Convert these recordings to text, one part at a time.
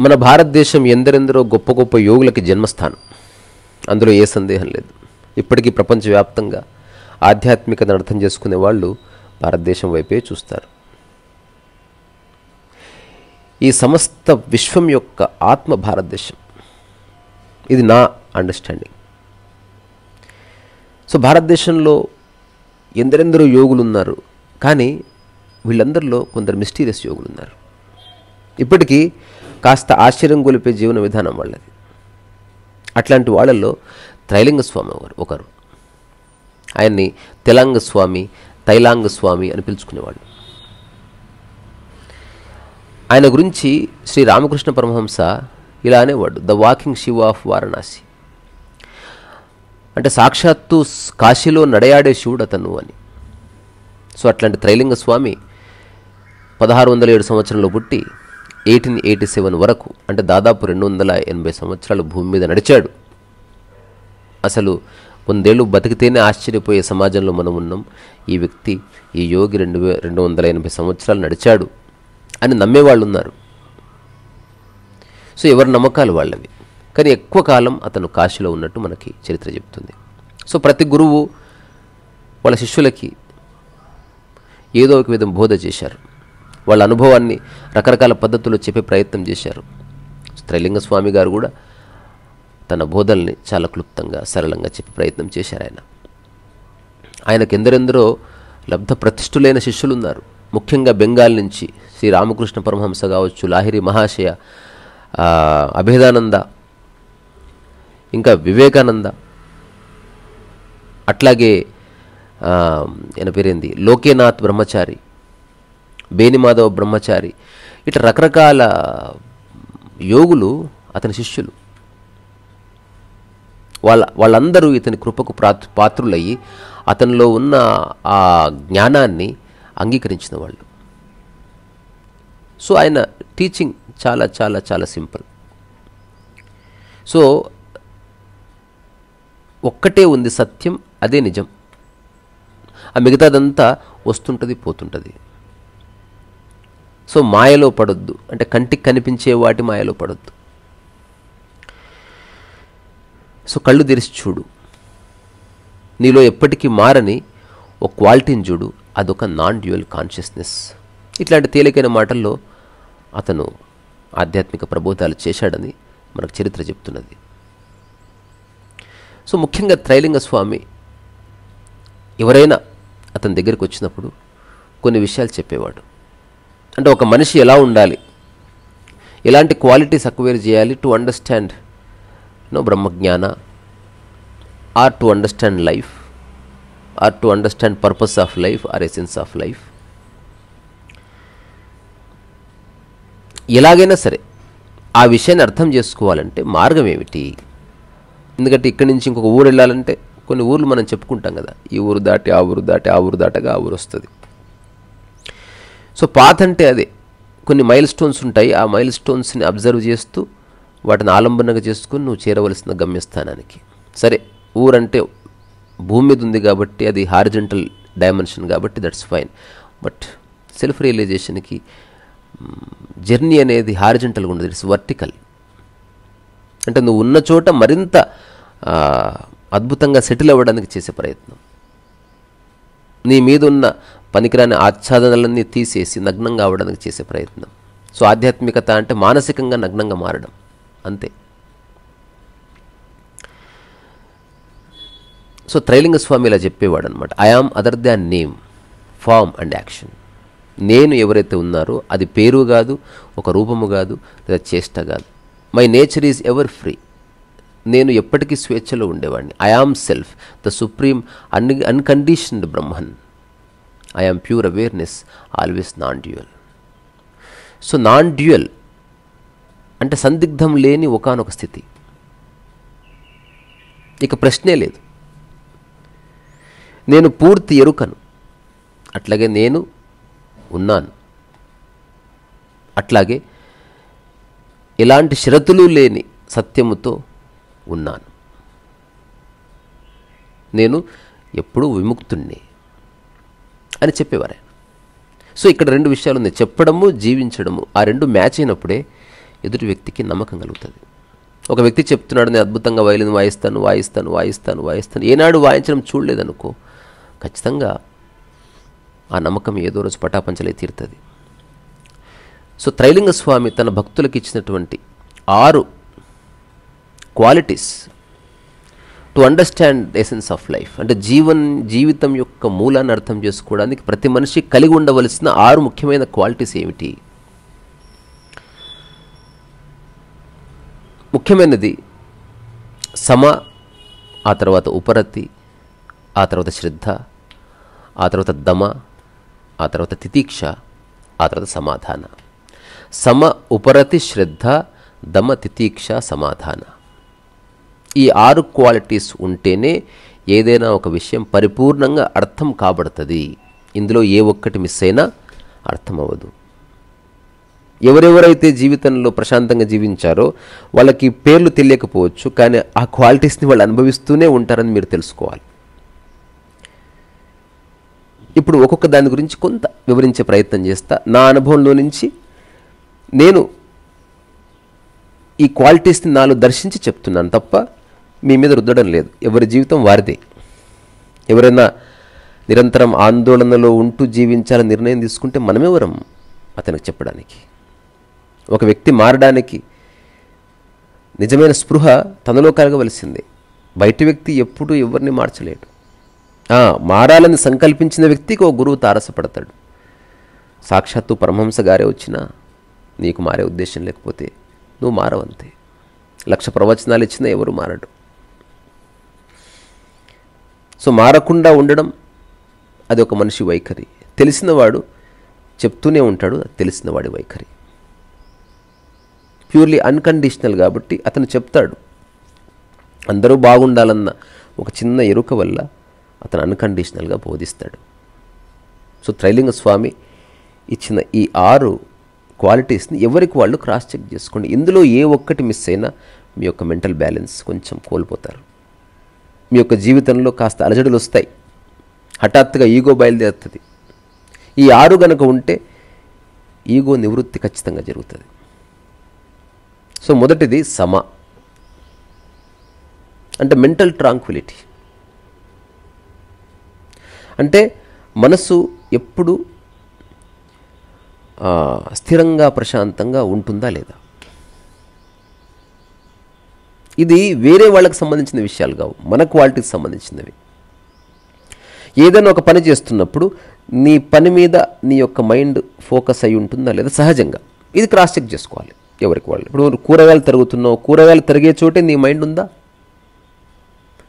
మన భారతదేశం ఎందరెందరో గొప్ప గొప్ప యోగులకి జన్మస్థానం. అందులో ఏ సందేహం లేదు. ఇప్పటికీ ప్రపంచవ్యాప్తంగా ఆధ్యాత్మికతను అర్థం చేసుకునే వాళ్ళు భారతదేశం వైపే చూస్తారు. ఈ సమస్త విశ్వం యొక్క ఆత్మ భారతదేశం. ఇది నా అండర్స్టాండింగ్ సో భారతదేశంలో ఎందరెందరో యోగులు ఉన్నారు కానీ వీళ్ళందరిలో కొందరు మిస్టీరియస్ యోగులు ఉన్నారు ఇప్పటికీ కాస్త ఆశ్చర్యం గొలిపే జీవన విధానం వాళ్ళది. అట్లాంటి వాళ్ళల్లో త్రైలింగ స్వామి ఒకరు ఒకరు. ఆయన్ని తెలంగ స్వామి తైలాంగ స్వామి అని పిలుచుకునేవాళ్ళు. ఆయన గురించి శ్రీ రామకృష్ణ పరమహంస ఇలా అనేవాడు the walking Shiva of Varanasi. అంటే సాక్షాత్తు కాశీలో నడయాడే శివుడు అతను అని. సో అట్లాంటి త్రైలింగ స్వామి పదహారు వందల ఏడు సంవత్సరంలో పుట్టి ఎయిటీన్ ఎయిటీ సెవెన్ వరకు అంటే దాదాపు రెండు వందల ఎనభై సంవత్సరాలు భూమి మీద నడిచాడు. అసలు వందేళ్ళు బతికితేనే ఆశ్చర్యపోయే సమాజంలో మనం ఉన్నాం. ఈ వ్యక్తి ఈ యోగి రెండు వే రెండు వందల ఎనభై సంవత్సరాలు నడిచాడు అని నమ్మేవాళ్ళు ఉన్నారు. సో ఎవరి నమ్మకాలు వాళ్ళవి? కానీ ఎక్కువ కాలం అతను కాశీలో ఉన్నట్టు మనకి చరిత్ర చెబుతుంది. సో ప్రతి గురువు వాళ్ళ శిష్యులకి ఏదో ఒక విధం బోధ చేశారు. వాళ్ళ అనుభవాన్ని రకరకాల పద్ధతుల్లో చెప్పే ప్రయత్నం చేశారు. త్రైలింగ స్వామి గారు కూడా తన బోధల్ని చాలా క్లుప్తంగా సరళంగా చెప్పే ప్రయత్నం చేశారు ఆయన. ఆయనకు ఎందరెందరో లబ్ధ ప్రతిష్ఠులైన శిష్యులు ఉన్నారు ముఖ్యంగా బెంగాల్ నుంచి శ్రీ రామకృష్ణ పరమహంస కావచ్చు లాహిరి మహాశయ అభేదానంద ఇంకా వివేకానంద. అట్లాగే ఆ, ఆయన పేరేంది? లోకేనాథ్ బ్రహ్మచారి. బేనిమాధవ్ బ్రహ్మచారి. ఇట్లా రకరకాల యోగులు అతని శిష్యులు. వాళ్ళ వాళ్ళందరూ ఇతని కృపకు పాత్రులయ్యి అతనిలో ఉన్న ఆ జ్ఞానాన్ని అంగీకరించిన వాళ్ళు. సో ఆయన టీచింగ్ చాలా చాలా చాలా సింపుల్. సో ఒక్కటే ఉంది సత్యం అదే నిజం. ఆ మిగతాదంతా వస్తుంటుంది పోతుంటుంది. సో మాయలో పడొద్దు. అంటే కంటికి కనిపించే వాటి మాయలో పడొద్దు. సో కళ్ళు తెరిచి చూడు. నీలో ఎప్పటికీ మారని ఒక క్వాలిటీని చూడు. అదొక నాన్ డ్యూయల్ కాన్షియస్నెస్. ఇట్లాంటి తేలికైన మాటల్లో అతను ఆధ్యాత్మిక ప్రబోధాలు చేశాడని మనకు చరిత్ర చెప్తున్నది. సో ముఖ్యంగా త్రైలింగ స్వామి ఎవరైనా అతని దగ్గరికి వచ్చినప్పుడు కొన్ని విషయాలు చెప్పేవాడు. అంటే ఒక మనిషి ఎలా ఉండాలి? ఎలాంటి క్వాలిటీస్ అక్వైర్ చేయాలి to understand know Brahmajnana or to understand life or to understand purpose of life or essence of life ఎలాగైనా సరే ఆ విషయాన్ని అర్థం చేసుకోవాలంటే మార్గం ఏమిటి? ఎందుకంటే ఇక్కడి నుంచి ఇంకొక ఊరు వెళ్ళాలంటే కొన్ని ఊర్లు మనం చెప్పుకుంటాం కదా ఈ ఊరు దాటి ఆ ఊరు దాటి ఆ ఊరు దాటగా ఆ ఊరు వస్తుంది. సో పాత్ అంటే అదే. కొన్ని మైల్ స్టోన్స్ ఉంటాయి. ఆ మైల్ స్టోన్స్ని అబ్జర్వ్ చేస్తూ వాటిని ఆలంబనగా చేసుకుని నువ్వు చేరవలసిన గమ్యస్థానానికి. సరే ఊరంటే భూమి మీద ఉంది కాబట్టి అది హారిజెంటల్ డైమెన్షన్ కాబట్టి దట్స్ ఫైన్ బట్ సెల్ఫ్ రియలైజేషన్కి జర్నీ అనేది హారిజెంటల్గా ఉండదు. ఇట్స్ వర్టికల్ అంటే నువ్వు ఉన్న చోట మరింత అద్భుతంగా సెటిల్ అవ్వడానికి చేసే ప్రయత్నం. నీ మీద ఉన్న పనికిరాని ఆచ్ఛాదనలన్నీ తీసేసి నగ్నంగా అవ్వడానికి చేసే ప్రయత్నం. సో ఆధ్యాత్మికత అంటే మానసికంగా నగ్నంగా మారడం. అంతే. సో త్రైలింగ స్వామి ఇలా చెప్పేవాడు అనమాట I am other than name form and action నేను ఎవరైతే ఉన్నారో అది పేరు కాదు ఒక రూపము కాదు లేదా చేష్ట కాదు. My nature is ever free నేను ఎప్పటికీ స్వేచ్ఛలో ఉండేవాడిని. I am self the supreme un unconditioned Brahman I am pure awareness always non dual so non dual అంటే సందిగ్ధం లేని ఒకానొక స్థితి. ఇక ప్రశ్నే లేదు. నేను పూర్తి ఎరుకను. అట్లాగే నేను ఉన్నాను. అట్లాగే ఎలాంటి షరతులు లేని సత్యముతో ఉన్నాను. నేను ఎప్పుడూ విముక్తుణ్ణి అని చెప్పేవారు. సో ఇక్కడ రెండు విషయాలు ఉన్నాయి. చెప్పడము జీవించడము ఆ రెండు మ్యాచ్ అయినప్పుడే ఎదుటి వ్యక్తికి నమ్మకం కలుగుతుంది. ఒక వ్యక్తి చెప్తున్నాడు నేను అద్భుతంగా వయలిన్ వాయిస్తాను వాయిస్తాను వాయిస్తాను వాయిస్తాను. ఏనాడు వాయించడం చూడలేదనుకో ఖచ్చితంగా ఆ నమ్మకం ఏదో రోజు పటాపంచలే తీరుతుంది. సో త్రైలింగ స్వామి తన భక్తులకు ఇచ్చినటువంటి ఆరు qualities to understand essence of life అంటే జీవన్ జీవితం యొక్క మూలాన్ని అర్థం చేసుకోవడానికి ప్రతి మనిషి కలిగి ఉండవలసిన ఆరు ముఖ్యమైన క్వాలిటీస్ ఏమిటి? ముఖ్యమైనది సమ ఆ తర్వాత ఉపరతి ఆ తర్వాత శ్రద్ధ ఆ తర్వాత దమ ఆ తర్వాత తితీక్ష ఆ తర్వాత సమాధాన. సమ ఉపరతి శ్రద్ధ దమ తితీక్ష సమాధాన. ఈ ఆరు క్వాలిటీస్ ఉంటేనే ఏదైనా ఒక విషయం పరిపూర్ణంగా అర్థం కాబడుతుంది. ఇందులో ఏ ఒక్కటి మిస్ అయినా అర్థం అవ్వదు. ఎవరెవరైతే జీవితంలో ప్రశాంతంగా జీవించారో వాళ్ళకి పేర్లు తెలియకపోవచ్చు కానీ ఆ క్వాలిటీస్ని వాళ్ళు అనుభవిస్తూనే ఉంటారని మీరు తెలుసుకోవాలి. ఇప్పుడు ఒక్కొక్క దాని గురించి కొంత వివరించే ప్రయత్నం చేస్తా. నా అనుభవంలో నుంచి నేను ఈ క్వాలిటీస్ని నాలో దర్శించి చెప్తున్నాను తప్ప మీ మీద రుద్దడం లేదు. ఎవరి జీవితం వారిదే. ఎవరైనా నిరంతరం ఆందోళనలో ఉంటూ జీవించాలని నిర్ణయం తీసుకుంటే మనమెవరం అతనికి చెప్పడానికి. ఒక వ్యక్తి మారడానికి నిజమైన స్పృహ తనలో కలగవలసిందే. బయటి వ్యక్తి ఎప్పుడూ ఎవరిని మార్చలేడు. మారాలని సంకల్పించిన వ్యక్తికి ఓ గురువు తారసపడతాడు. సాక్షాత్తు పరమహంస గారే వచ్చినా నీకు మారే ఉద్దేశం లేకపోతే నువ్వు మారవంతే. లక్ష ప్రవచనాలు ఇచ్చినా ఎవరు మారడు. సో మారకుండా ఉండడం అది ఒక మనిషి వైఖరి. తెలిసినవాడు చెప్తూనే ఉంటాడు తెలిసినవాడి వైఖరి. ప్యూర్లీ అన్కండిషనల్ కాబట్టి అతను చెప్తాడు. అందరూ బాగుండాలన్న ఒక చిన్న ఎరుక వల్ల అతను అన్కండిషనల్గా బోధిస్తాడు. సో త్రైలింగ స్వామి ఇచ్చిన ఈ ఆరు క్వాలిటీస్ని ఎవరికి వాళ్ళు క్రాస్ చెక్ చేసుకోండి. ఇందులో ఏ ఒక్కటి మిస్ అయినా మీ యొక్క మెంటల్ బ్యాలెన్స్ కొంచెం కోల్పోతారు. మీ యొక్క జీవితంలో కాస్త అలజడులు వస్తాయి. హఠాత్తుగా ఈగో బయలుదేరుతుంది. ఈ ఆరు గనక ఉంటే ఈగో నివృత్తి ఖచ్చితంగా జరుగుతుంది. సో మొదటిది సమ. అంటే మెంటల్ ట్రాంక్విలిటీ. అంటే మనసు ఎప్పుడు స్థిరంగా ప్రశాంతంగా ఉంటుందా లేదా? ఇది వేరే వాళ్ళకి సంబంధించిన విషయాలు కావు. మన క్వాలిటీకి సంబంధించినవి. ఏదైనా ఒక పని చేస్తున్నప్పుడు నీ పని మీద నీ యొక్క మైండ్ ఫోకస్ అయి ఉంటుందా లేదా? సహజంగా. ఇది క్రాస్ చెక్ చేసుకోవాలి ఎవరికి వాళ్ళు. ఇప్పుడు కూరగాయలు తరుగుతున్నావు. కూరగాయలు తరిగే చోటే నీ మైండ్ ఉందా?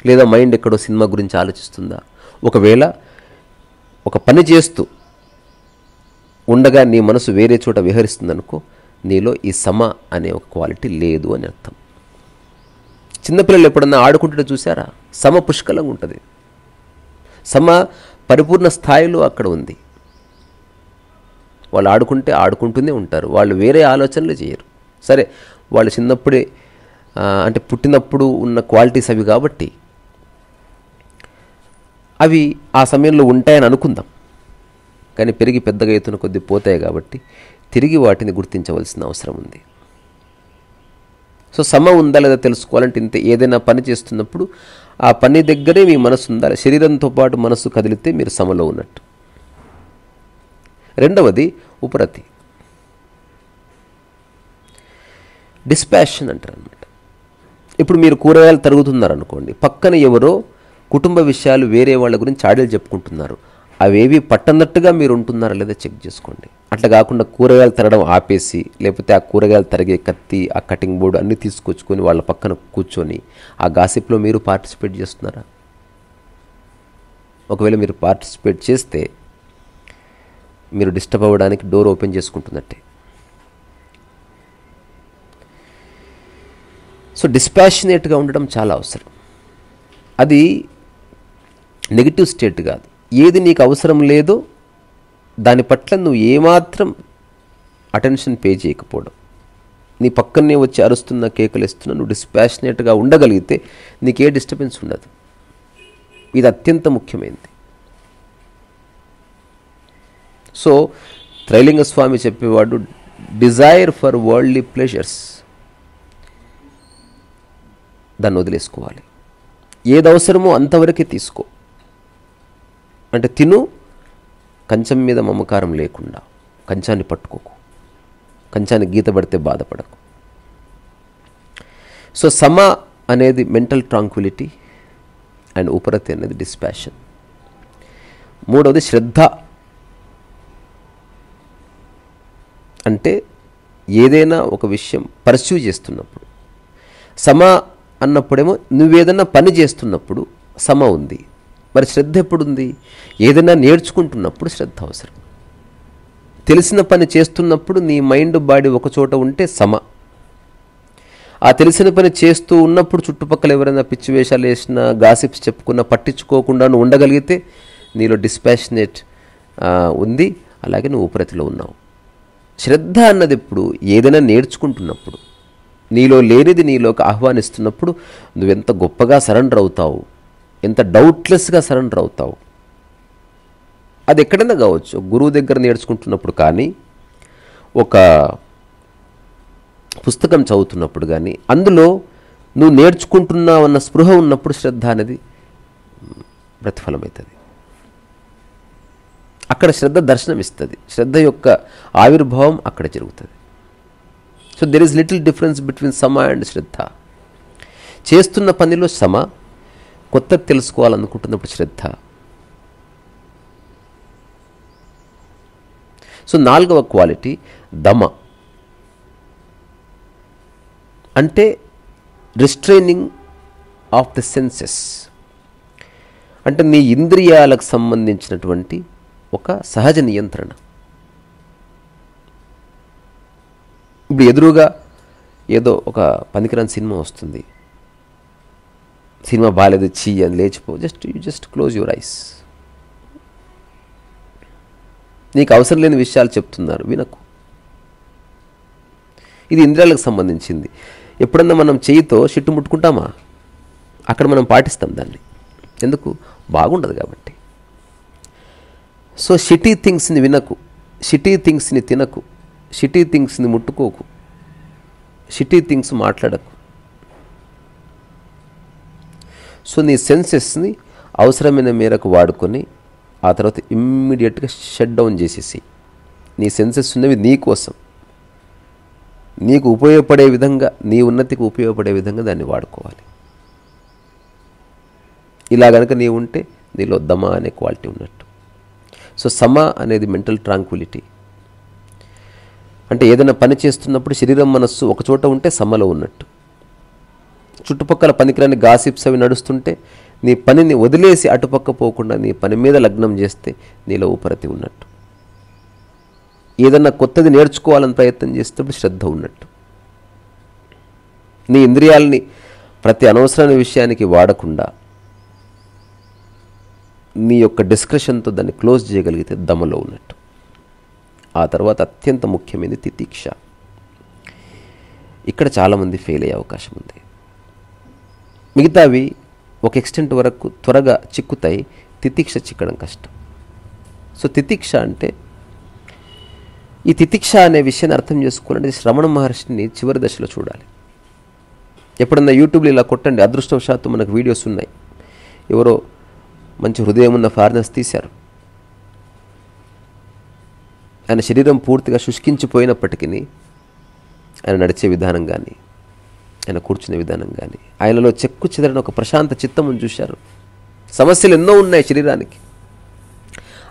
లేదా మైండ్ ఎక్కడో సినిమా గురించి ఆలోచిస్తుందా? ఒకవేళ ఒక పని చేస్తూ ఉండగా నీ మనసు వేరే చోట విహరిస్తుందనుకో నీలో ఈ సమ అనే ఒక క్వాలిటీ లేదు అని అర్థం. చిన్నపిల్లలు ఎప్పుడన్నా ఆడుకుంటుంటే చూసారా సమ పుష్కలంగా ఉంటుంది. సమ పరిపూర్ణ స్థాయిలో అక్కడ ఉంది. వాళ్ళు ఆడుకుంటే ఆడుకుంటూనే ఉంటారు. వాళ్ళు వేరే ఆలోచనలు చేయరు. సరే వాళ్ళు చిన్నప్పుడే అంటే పుట్టినప్పుడు ఉన్న క్వాలిటీస్ అవి కాబట్టి అవి ఆ సమయంలో ఉంటాయని అనుకుందాం. కానీ పెరిగి పెద్దగా ఎత్తున కొద్ది పోతాయి కాబట్టి తిరిగి వాటిని గుర్తించవలసిన అవసరం ఉంది. సో సమ ఉందా లేదా తెలుసుకోవాలంటే ఇంత. ఏదైనా పని చేస్తున్నప్పుడు ఆ పని దగ్గరే మీ మనసు ఉందా శరీరంతో పాటు మనసు కదిలితే మీరు సమలో ఉన్నట్టు. రెండవది ఉపరతి. డిస్పాషన్ అంటారు అనమాట ఇప్పుడు మీరు కూరగాయలు తరుగుతున్నారనుకోండి పక్కన ఎవరో కుటుంబ విషయాలు వేరే వాళ్ళ గురించి ఆడలు చెప్పుకుంటున్నారు. అవేవి పట్టనట్టుగా మీరు ఉంటున్నారా లేదా చెక్ చేసుకోండి. అట్లా కాకుండా కూరగాయలు తరగడం ఆపేసి లేకపోతే ఆ కూరగాయలు తరిగే కత్తి ఆ కటింగ్ బోర్డు అన్నీ తీసుకొచ్చుకొని వాళ్ళ పక్కన కూర్చొని ఆ గాసిప్లో మీరు పార్టిసిపేట్ చేస్తున్నారా? ఒకవేళ మీరు పార్టిసిపేట్ చేస్తే మీరు డిస్టర్బ్ అవ్వడానికి డోర్ ఓపెన్ చేసుకుంటున్నట్టే సో డిస్పాషనేట్గా ఉండడం చాలా అవసరం. అది నెగిటివ్ స్టేట్ కాదు. ఏది నీకు అవసరం లేదో దాని పట్ల నువ్వు ఏమాత్రం అటెన్షన్ పే చేయకపోవడం. నీ పక్కనే వచ్చి అరుస్తున్న కేకలు ఇస్తున్నా నువ్వు డిస్పాషనేట్గా ఉండగలిగితే నీకే డిస్టర్బెన్స్ ఉండదు. ఇది అత్యంత ముఖ్యమైనది. సో త్రైలింగ స్వామి చెప్పేవాడు డిజైర్ ఫర్ వరల్డ్లీ ప్లెజర్స్ దాన్ని వదిలేసుకోవాలి. ఏది అవసరమో అంతవరకే తీసుకో. అంటే తిను కంచం మీద మమకారం లేకుండా కంచాన్ని పట్టుకోకు. కంచాన్ని గీత పడితే బాధపడకు. సో సమ అనేది మెంటల్ ట్రాంక్విలిటీ అండ్ ఉపరతి అనేది డిస్పాషన్. మూడవది శ్రద్ధ. అంటే ఏదైనా ఒక విషయం పర్స్యూ చేస్తున్నప్పుడు సమ అన్నప్పుడేమో నువ్వేదన్నా పని చేస్తున్నప్పుడు సమ ఉంది. మరి శ్రద్ధ ఎప్పుడుంది? ఏదైనా నేర్చుకుంటున్నప్పుడు శ్రద్ధ అవసరం. తెలిసిన పని చేస్తున్నప్పుడు నీ మైండ్ బాడీ ఒకచోట ఉంటే సమ. ఆ తెలిసిన పని చేస్తూ ఉన్నప్పుడు చుట్టుపక్కల ఎవరైనా పిచ్చి వేషాలు వేసినా గాసిప్స్ చెప్పుకున్నా పట్టించుకోకుండా నువ్వు ఉండగలిగితే నీలో డిస్పాషనేట్ ఉంది. అలాగే నువ్వు ఉపరతిలో ఉన్నావు. శ్రద్ధ అన్నది ఎప్పుడు? ఏదైనా నేర్చుకుంటున్నప్పుడు. నీలో లేనిది నీలోకి ఆహ్వానిస్తున్నప్పుడు నువ్వెంత గొప్పగా సరెండర్ అవుతావు ఎంత డౌట్లెస్గా సరెండర్ అవుతావు. అది ఎక్కడైనా కావచ్చు. గురువు దగ్గర నేర్చుకుంటున్నప్పుడు కానీ ఒక పుస్తకం చదువుతున్నప్పుడు కానీ అందులో నువ్వు నేర్చుకుంటున్నావన్న స్పృహ ఉన్నప్పుడు శ్రద్ధ అనేది ప్రతిఫలమవుతుంది. అక్కడ శ్రద్ధ దర్శనం ఇస్తుంది శ్రద్ధ యొక్క ఆవిర్భావం అక్కడ జరుగుతుంది. So there is little difference between sama and shraddha. చేస్తున్న పనిలో సమ కొత్త తెలుసుకోవాలనుకుంటున్నప్పుడు శ్రద్ధ. సో నాలుగవ క్వాలిటీ దమ. అంటే రిస్ట్రైనింగ్ ఆఫ్ ద సెన్సెస్ అంటే నీ ఇంద్రియాలకు సంబంధించినటువంటి ఒక సహజ నియంత్రణ. ఇప్పుడు ఎదురుగా ఏదో ఒక పనికిరాని సినిమా వస్తుంది. సినిమా బాగాలేదు చీ అని లేచిపో just you just close your eyes నీకు అవసరం లేని విషయాలు చెప్తున్నారు వినకు. ఇది ఇంద్రియాలకు సంబంధించింది. ఎప్పుడన్నా మనం చేయితో షిట్టు ముట్టుకుంటామా? అక్కడ మనం పాటిస్తాం దాన్ని. ఎందుకు? బాగుండదు కాబట్టి. సో షిటీ థింగ్స్ని వినకు. షిటీ థింగ్స్ని తినకు. షిటీ థింగ్స్ని ముట్టుకోకు. షిటీ థింగ్స్ మాట్లాడకు. సో నీ సెన్సెస్ని అవసరమైన మేరకు వాడుకొని ఆ తర్వాత ఇమ్మీడియట్గా షట్ డౌన్ చేసేసి నీ సెన్సెస్ ఉన్నవి నీ కోసం. నీకు ఉపయోగపడే విధంగా నీ ఉన్నతికి ఉపయోగపడే విధంగా దాన్ని వాడుకోవాలి. ఇలా గనక నీ ఉంటే నీలో దమ అనే క్వాలిటీ ఉన్నట్టు. సో సమ అనేది మెంటల్ ట్రాంక్విలిటీ. అంటే ఏదైనా పని చేస్తున్నప్పుడు శరీరం మనస్సు ఒకచోట ఉంటే సమలో ఉన్నట్టు. చుట్టుపక్కల పనికిరాని గాసిప్స్ అవి నడుస్తుంటే నీ పనిని వదిలేసి అటుపక్క పోకుండా నీ పని మీద లగ్నం చేస్తే నీలో ఉపరతి ఉన్నట్టు. ఏదన్నా కొత్తది నేర్చుకోవాలని ప్రయత్నం చేసేటప్పుడు శ్రద్ధ ఉన్నట్టు. నీ ఇంద్రియాలని ప్రతి అనవసరమైన విషయానికి వాడకుండా నీ యొక్క డిస్కషన్తో దాన్ని క్లోజ్ చేయగలిగితే దమలో ఉన్నట్టు. ఆ తర్వాత అత్యంత ముఖ్యమైనది తితీక్ష. ఇక్కడ చాలామంది ఫెయిల్ అయ్యే అవకాశం ఉంది. మిగతావి ఒక ఎక్స్టెంట్ వరకు త్వరగా చిక్కుతాయి. తితిక్ష చిక్కడం కష్టం. సో తితిక్ష అంటే ఈ తితిక్ష అనే విషయాన్ని అర్థం చేసుకోవాలంటే శ్రవణ మహర్షిని చివరి దశలో చూడాలి. ఎప్పుడన్నా యూట్యూబ్లో ఇలా కొట్టండి అదృష్టవశాత్తు మనకు వీడియోస్ ఉన్నాయి. ఎవరో మంచి హృదయం ఉన్న ఫారినర్స్ తీశారు. ఆయన శరీరం పూర్తిగా శుష్కించిపోయినప్పటికీ ఆయన నడిచే విధానం కానీ ఆయన కూర్చునే విధానం కానీ ఆయనలో చెక్కు చెదరని ఒక ప్రశాంత చిత్తమును చూశారు. సమస్యలు ఎన్నో ఉన్నాయి శరీరానికి.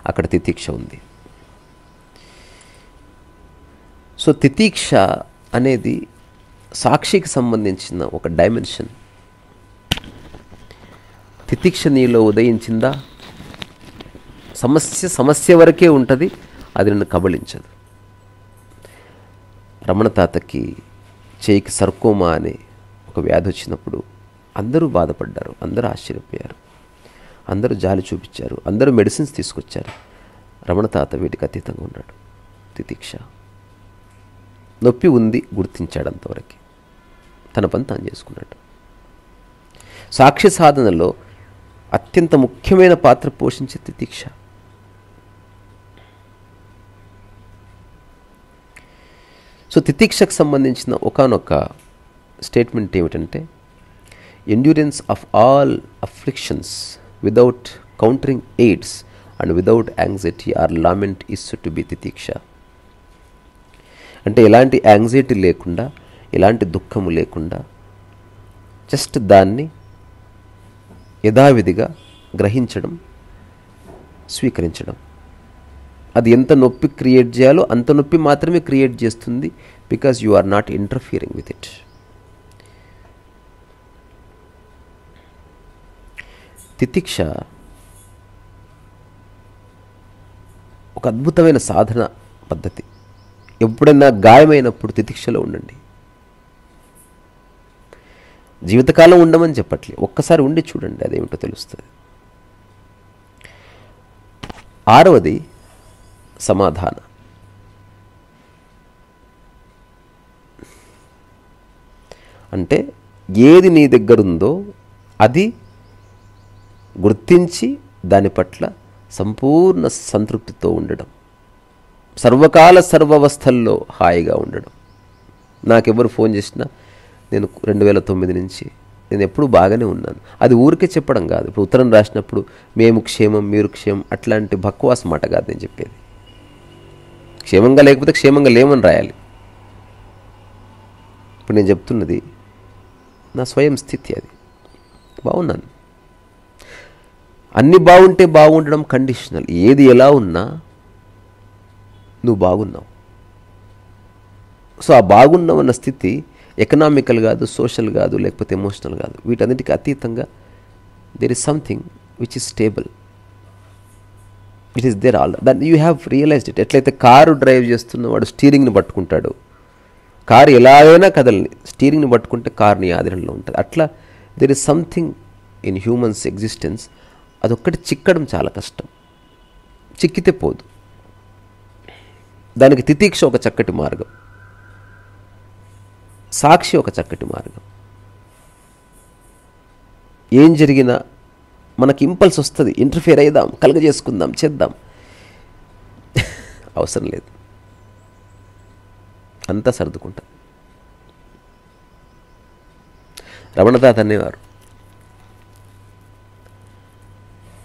అక్కడ తితీక్ష ఉంది. సో తితీక్ష అనేది సాక్షికి సంబంధించిన ఒక డైమెన్షన్. తితీక్ష నీలో ఉదయించిందా? సమస్య సమస్య వరకే ఉంటుంది అది నన్ను కబళించదు. రమణ తాతకి చేయికి సర్కోమా అనే ఒక వ్యాధి వచ్చినప్పుడు అందరూ బాధపడ్డారు అందరూ ఆశ్చర్యపోయారు అందరూ జాలి చూపించారు అందరూ మెడిసిన్స్ తీసుకొచ్చారు. రమణ తాత వీటికి అతీతంగా ఉన్నాడు. తితీక్ష. నొప్పి ఉంది గుర్తించాడు అంతవరకు. తన పని తాను చేసుకున్నాడు. సాక్షి సాధనలో అత్యంత ముఖ్యమైన పాత్ర పోషించే తితిక్ష. సో తితిక్షకు సంబంధించిన ఒకనొక స్టేట్మెంట్ ఏమిటంటే endurance of all afflictions without countering aids and without anxiety or lament is to be titiksha అంటే ఎలాంటి యాంగ్జైటీ లేకుండా ఎలాంటి దుఃఖము లేకుండా జస్ట్ దాన్ని యథావిధిగా గ్రహించడం స్వీకరించడం. అది ఎంత నొప్పి క్రియేట్ చేయాలో అంత నొప్పి మాత్రమే క్రియేట్ చేస్తుంది because you are not interfering with it తితిక్ష. ఒక అద్భుతమైన సాధన పద్ధతి. ఎప్పుడైనా గాయమైనప్పుడు తితిక్షలో ఉండండి. జీవితకాలం ఉండమని చెప్పట్లే ఒక్కసారి ఉండి చూడండి అదేమిటో తెలుస్తుంది. ఆరవది సమాధాన. అంటే ఏది నీ దగ్గరుందో అది గుర్తించి దాని పట్ల సంపూర్ణ సంతృప్తితో ఉండడం. సర్వకాల సర్వవస్థల్లో హాయిగా ఉండడం. నాకెవరు ఫోన్ చేసినా నేను రెండు వేల తొమ్మిది నుంచి నేను ఎప్పుడు బాగానే ఉన్నాను. అది ఊరికే చెప్పడం కాదు. ఇప్పుడు ఉత్తరం రాసినప్పుడు మేము క్షేమం మీరు క్షేమం అట్లాంటి భక్వాస్ మాట కాదు నేను చెప్పేది. క్షేమంగా లేకపోతే క్షేమంగా లేమని రాయాలి. ఇప్పుడు నేను చెప్తున్నది నా స్వయం స్థితి అది. బాగున్నాను. అన్ని బాగుంటే బాగుండడం కండిషనల్. ఏది ఎలా ఉన్నా నువ్వు బాగున్నావు. సో ఆ బాగున్నావు అన్న స్థితి ఎకనామికల్ కాదు సోషల్ కాదు లేకపోతే ఎమోషనల్ కాదు. వీటన్నిటికీ అతీతంగా there is something which is stable it is there all that you have realized it ఎట్లయితే కారు డ్రైవ్ చేస్తున్న వాడు స్టీరింగ్ని పట్టుకుంటాడు. కారు ఎలాగైనా కదలని. స్టీరింగ్ని పట్టుకుంటే కార్ని ఆధీనంలో ఉంటుంది. అట్లా there is something in humans existence అదొక్కటి చిక్కడం చాలా కష్టం. చిక్కితే పోదు. దానికి తితీక్ష ఒక చక్కటి మార్గం. సాక్షి ఒక చక్కటి మార్గం. ఏం జరిగినా మనకి ఇంపల్స్ వస్తుంది. ఇంటర్ఫియర్ అయిదాం కలగజేసుకుందాం చేద్దాం. అవసరం లేదు. అంతా సర్దుకుంటాం. రమణదాత్ అనేవారు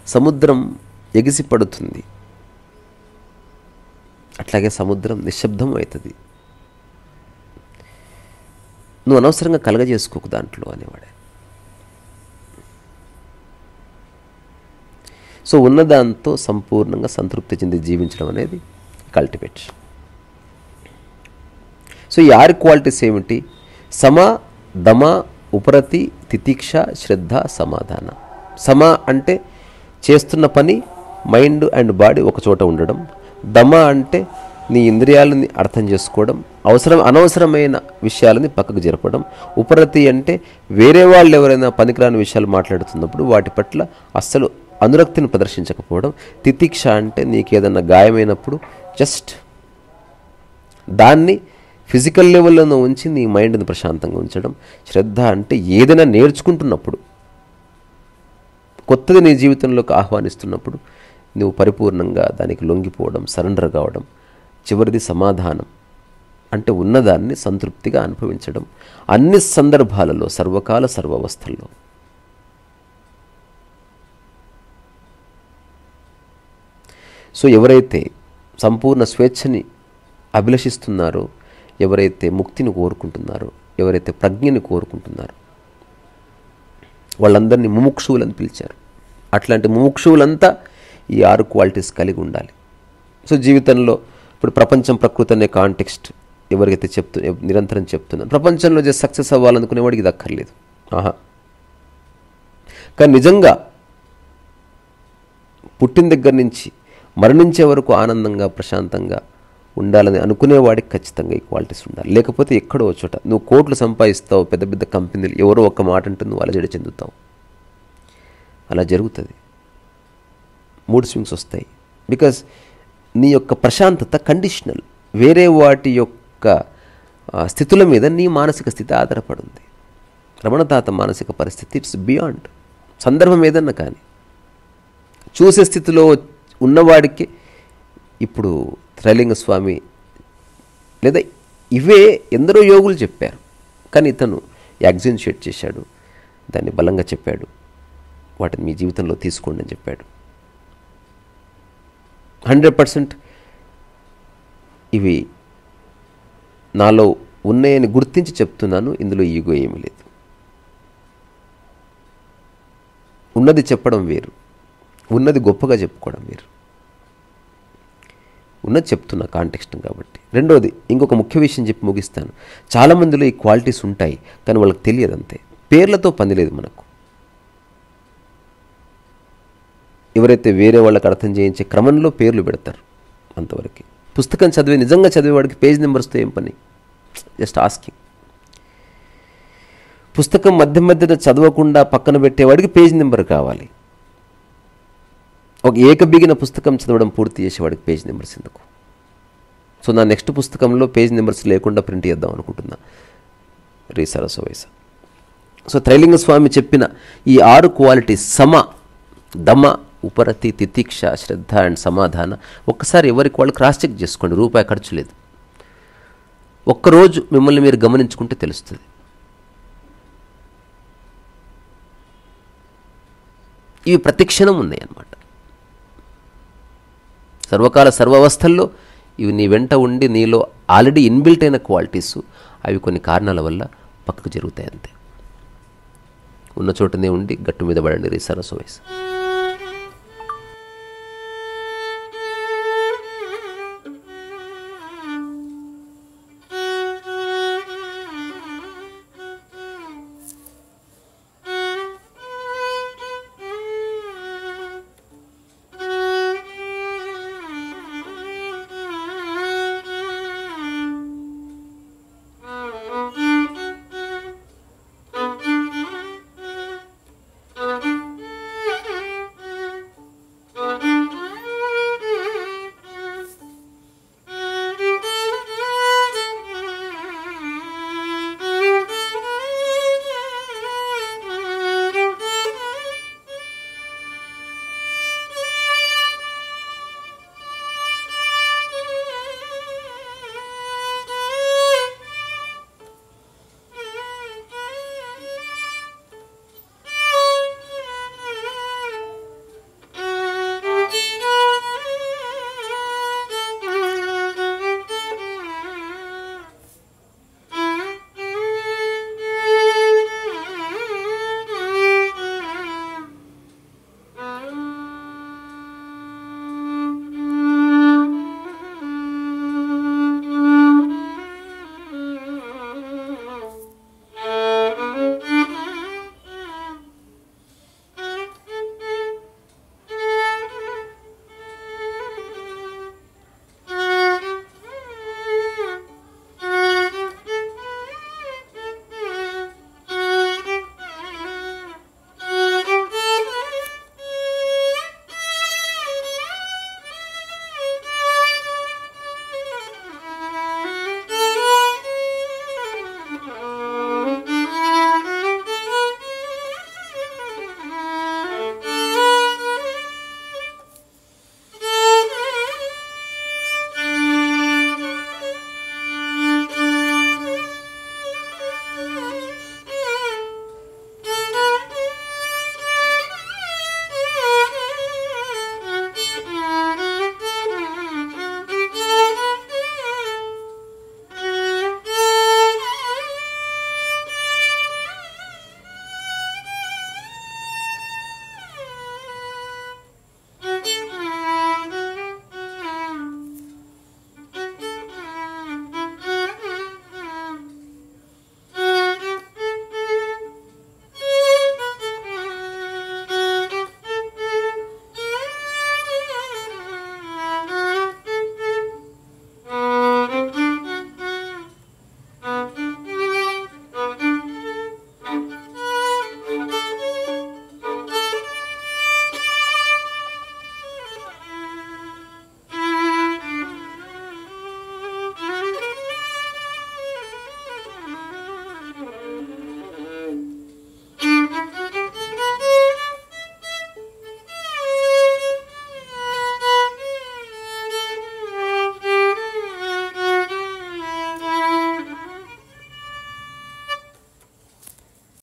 సముద్రం ఎగిసి పడుతుంది అట్లాగే సముద్రం నిశ్శబ్దం అవుతుంది. నువ్వు అనవసరంగా కలగజేసుకోకు దాంట్లో అనేవాడే. సో ఉన్నదాంతో సంపూర్ణంగా సంతృప్తి చెంది జీవించడం అనేది కల్టివేట్ సో ఈ ఆరు క్వాలిటీస్ ఏమిటి? సమ దమ ఉపరతి తితిక్ష శ్రద్ధ సమాధాన. సమ అంటే చేస్తున్న పని మైండ్ అండ్ బాడీ ఒకచోట ఉండడం దమ అంటే నీ ఇంద్రియాలని అర్థం చేసుకోవడం అవసరం అనవసరమైన విషయాలని పక్కకు జరపడం ఉపరతి అంటే వేరే వాళ్ళు ఎవరైనా పనికిరాని విషయాలు మాట్లాడుతున్నప్పుడు వాటి పట్ల అస్సలు అనురక్తిని ప్రదర్శించకపోవడం తితిక్ష అంటే నీకు ఏదన్నా గాయమైనప్పుడు జస్ట్ దాన్ని ఫిజికల్ లెవెల్లోనూ ఉంచి నీ మైండ్ని ప్రశాంతంగా ఉంచడం శ్రద్ధ అంటే ఏదైనా నేర్చుకుంటున్నప్పుడు కొత్తగా నీ జీవితంలోకి ఆహ్వానిస్తున్నప్పుడు నువ్వు పరిపూర్ణంగా దానికి లొంగిపోవడం సరెండర్ కావడం చివరిది సమాధానం అంటే ఉన్నదాన్ని సంతృప్తిగా అనుభవించడం అన్ని సందర్భాలలో సర్వకాల సర్వవస్థల్లో. సో ఎవరైతే సంపూర్ణ స్వేచ్ఛని అభిలషిస్తున్నారో ఎవరైతే ముక్తిని కోరుకుంటున్నారో ఎవరైతే ప్రజ్ఞని కోరుకుంటున్నారో వాళ్ళందరినీ ముముక్షువులని పిలిచారు. అట్లాంటి ముముక్షువులంతా ఈ ఆరు క్వాలిటీస్ కలిగి ఉండాలి. సో జీవితంలో ఇప్పుడు ప్రపంచం ప్రకృతి అనే కాంటెక్స్ట్ ఎవరికైతే చెప్తూ నిరంతరం చెప్తున్నాను ప్రపంచంలో జస్ట్ సక్సెస్ అవ్వాలనుకునేవాడికి ఇది అక్కర్లేదు. ఆహా. కానీ నిజంగా పుట్టిన దగ్గర నుంచి మరణించే వరకు ఆనందంగా ప్రశాంతంగా ఉండాలని అనుకునేవాడికి ఖచ్చితంగా ఈ క్వాలిటీస్ ఉండాలి. లేకపోతే ఎక్కడో చోట నువ్వు కోట్లు సంపాదిస్తావు పెద్ద పెద్ద కంపెనీలు ఎవరో ఒక మాట అంటే నువ్వు అలజడి చెందుతావు. అలా జరుగుతుంది. మూడ్ స్వింగ్స్ వస్తాయి. బికాజ్ నీ యొక్క ప్రశాంతత కండిషనల్ వేరే వాటి యొక్క స్థితుల మీద నీ మానసిక స్థితి ఆధారపడింది. రమణతాత మానసిక పరిస్థితి ఇట్స్ బియాండ్. సందర్భం ఏదన్నా కానీ. చూసే స్థితిలో ఉన్నవాడికి ఇప్పుడు త్రైలింగ స్వామి లేదా ఇవే ఎందరో యోగులు చెప్పారు. కానీ ఇతను యాక్సిన్షియేట్ చేశాడు. దాన్ని బలంగా చెప్పాడు. వాటిని మీ జీవితంలో తీసుకోండి అని చెప్పాడు. హండ్రెడ్ పర్సెంట్ ఇవి నాలో ఉన్నాయని గుర్తించి చెప్తున్నాను ఇందులో ఈగో ఏమీ లేదు. ఉన్నది చెప్పడం వేరు ఉన్నది గొప్పగా చెప్పుకోవడం వేరు. ఉన్నది చెప్తున్నా కాంటెక్స్ట్ కాబట్టి. రెండోది ఇంకొక ముఖ్య విషయం చెప్పి ముగిస్తాను. చాలామందిలో ఈ క్వాలిటీస్ ఉంటాయి కానీ వాళ్ళకి తెలియదు అంతే. పేర్లతో పని లేదు మనకు. ఎవరైతే వేరే వాళ్ళకి అర్థం చేయించే క్రమంలో పేర్లు పెడతారు అంతవరకు. పుస్తకం చదివే నిజంగా చదివేవాడికి పేజ్ నెంబర్స్తో ఏం పని? Just asking. పుస్తకం మధ్య మధ్యన చదవకుండా పక్కన పెట్టేవాడికి పేజ్ నెంబర్ కావాలి. ఒక ఏకబిగిన పుస్తకం చదవడం పూర్తి చేసేవాడికి పేజ్ నెంబర్స్ ఎందుకు? సో నా నెక్స్ట్ పుస్తకంలో పేజ్ నెంబర్స్ లేకుండా ప్రింట్ చేద్దాం అనుకుంటున్నా. రీసరస వయస. సో త్రైలింగ స్వామి చెప్పిన ఈ ఆరు క్వాలిటీస్ సమ దమ ఉపరతి తితిక్ష శ్రద్ధ అండ్ సమాధాన. ఒక్కసారి ఎవరికి వాళ్ళు క్రాస్ చెక్ చేసుకోండి రూపాయి ఖర్చు లేదు. ఒక్కరోజు మిమ్మల్ని మీరు గమనించుకుంటే తెలుస్తుంది. ఇవి ప్రతిక్షణం ఉన్నాయి అన్నమాట సర్వకాల సర్వావస్థల్లో ఇవి నీ వెంట ఉండి నీలో ఆల్రెడీ ఇన్బిల్ట్ అయిన క్వాలిటీస్ అవి కొన్ని కారణాల వల్ల పక్కకు జరుగుతాయి అంతే ఉన్న చోటనే ఉండి గట్టు మీద పడండి రీ వయసు